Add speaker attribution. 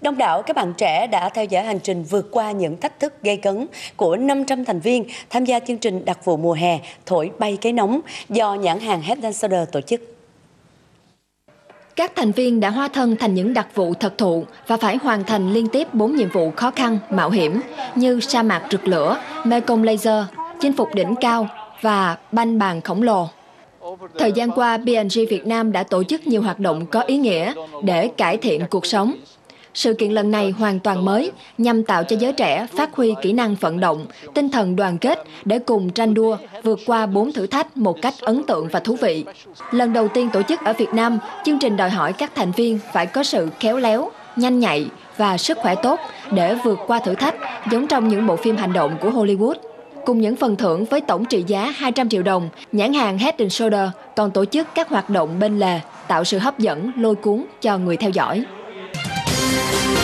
Speaker 1: Đông đảo các bạn trẻ đã theo dõi hành trình vượt qua những thách thức gây cấn của 500 thành viên tham gia chương trình đặc vụ mùa hè Thổi bay cái nóng do nhãn hàng Head Shoulder tổ chức.
Speaker 2: Các thành viên đã hóa thân thành những đặc vụ thật thụ và phải hoàn thành liên tiếp 4 nhiệm vụ khó khăn, mạo hiểm như sa mạc rực lửa, mê công laser, chinh phục đỉnh cao và banh bàn khổng lồ. Thời gian qua, BNG Việt Nam đã tổ chức nhiều hoạt động có ý nghĩa để cải thiện cuộc sống. Sự kiện lần này hoàn toàn mới nhằm tạo cho giới trẻ phát huy kỹ năng vận động, tinh thần đoàn kết để cùng tranh đua vượt qua bốn thử thách một cách ấn tượng và thú vị. Lần đầu tiên tổ chức ở Việt Nam, chương trình đòi hỏi các thành viên phải có sự khéo léo, nhanh nhạy và sức khỏe tốt để vượt qua thử thách giống trong những bộ phim hành động của Hollywood. Cùng những phần thưởng với tổng trị giá 200 triệu đồng, nhãn hàng Head Shoulder còn tổ chức các hoạt động bên lề, tạo sự hấp dẫn, lôi cuốn cho người theo dõi. Thank you.